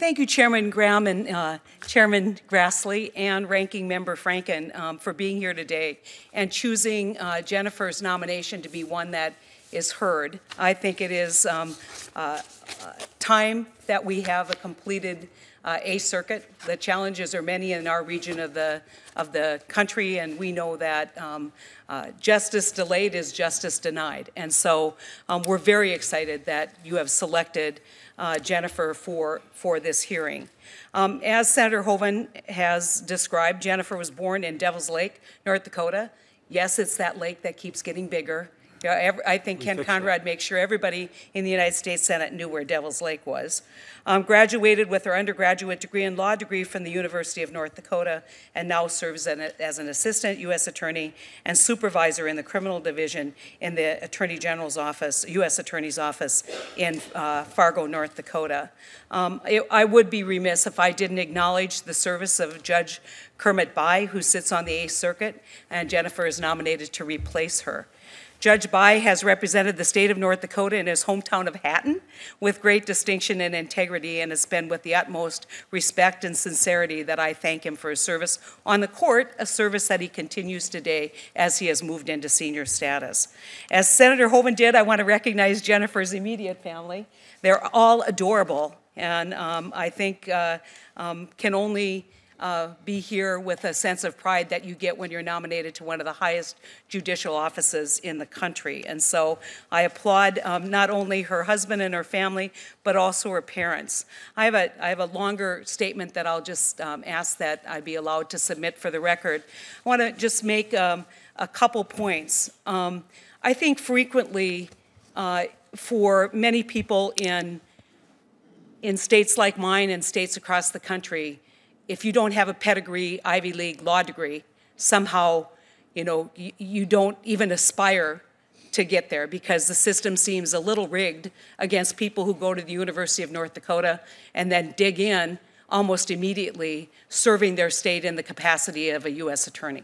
Thank you, Chairman Graham and uh, Chairman Grassley and Ranking Member Franken um, for being here today and choosing uh, Jennifer's nomination to be one that is heard. I think it is um, uh, uh time that we have a completed uh, Eighth circuit. The challenges are many in our region of the of the country, and we know that um, uh, justice delayed is justice denied. And so um, we're very excited that you have selected uh, Jennifer for for this hearing. Um, as Senator Hoeven has described, Jennifer was born in Devils Lake, North Dakota. Yes, it's that lake that keeps getting bigger. Yeah, every, I think Kent Conrad makes sure everybody in the United States Senate knew where Devil's Lake was. Um, graduated with her undergraduate degree and law degree from the University of North Dakota and now serves an, as an assistant U.S. attorney and supervisor in the criminal division in the Attorney General's office, U.S. Attorney's office in uh, Fargo, North Dakota. Um, it, I would be remiss if I didn't acknowledge the service of Judge Kermit Bye, who sits on the Eighth Circuit, and Jennifer is nominated to replace her. Judge Bye has represented the state of North Dakota in his hometown of Hatton with great distinction and integrity and it's been with the utmost respect and sincerity that I thank him for his service on the court, a service that he continues today as he has moved into senior status. As Senator Hoeven did, I want to recognize Jennifer's immediate family. They're all adorable and um, I think uh, um, can only uh, be here with a sense of pride that you get when you're nominated to one of the highest judicial offices in the country. And so I applaud um, not only her husband and her family, but also her parents. I have a, I have a longer statement that I'll just um, ask that I be allowed to submit for the record. I want to just make um, a couple points. Um, I think frequently uh, for many people in in states like mine and states across the country, if you don't have a pedigree Ivy League law degree, somehow, you know, you, you don't even aspire to get there because the system seems a little rigged against people who go to the University of North Dakota and then dig in almost immediately serving their state in the capacity of a U.S. attorney.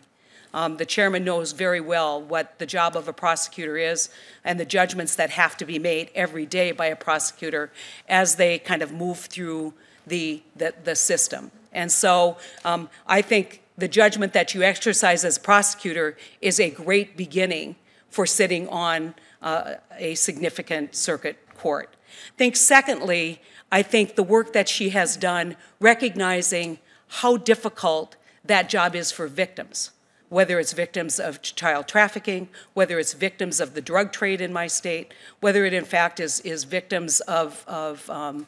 Um, the chairman knows very well what the job of a prosecutor is and the judgments that have to be made every day by a prosecutor as they kind of move through the, the, the system. And so um, I think the judgment that you exercise as prosecutor is a great beginning for sitting on uh, a significant circuit court. I think secondly, I think the work that she has done recognizing how difficult that job is for victims whether it's victims of child trafficking, whether it's victims of the drug trade in my state, whether it in fact is, is victims of, of um,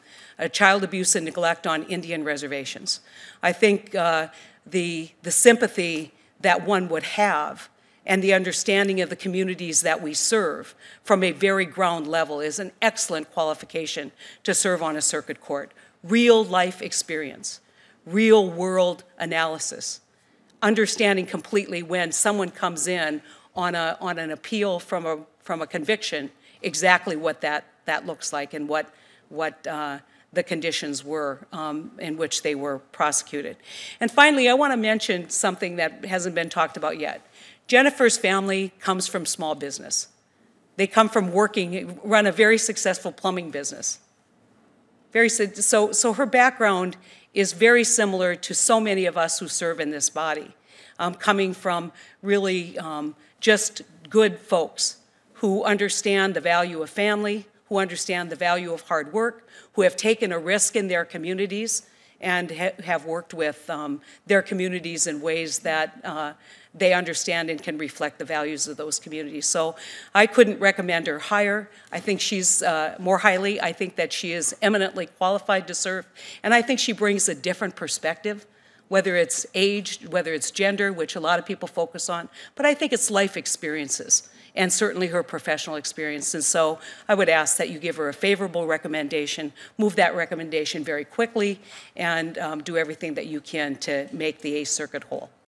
child abuse and neglect on Indian reservations. I think uh, the, the sympathy that one would have and the understanding of the communities that we serve from a very ground level is an excellent qualification to serve on a circuit court. Real life experience, real world analysis understanding completely when someone comes in on, a, on an appeal from a, from a conviction exactly what that, that looks like and what, what uh, the conditions were um, in which they were prosecuted. And finally, I want to mention something that hasn't been talked about yet. Jennifer's family comes from small business. They come from working, run a very successful plumbing business. Very, so, so her background is very similar to so many of us who serve in this body, um, coming from really um, just good folks who understand the value of family, who understand the value of hard work, who have taken a risk in their communities and ha have worked with um, their communities in ways that uh, they understand and can reflect the values of those communities. So I couldn't recommend her higher. I think she's uh, more highly. I think that she is eminently qualified to serve. And I think she brings a different perspective, whether it's age, whether it's gender, which a lot of people focus on, but I think it's life experiences and certainly her professional experience. And so I would ask that you give her a favorable recommendation, move that recommendation very quickly, and um, do everything that you can to make the Eighth Circuit whole.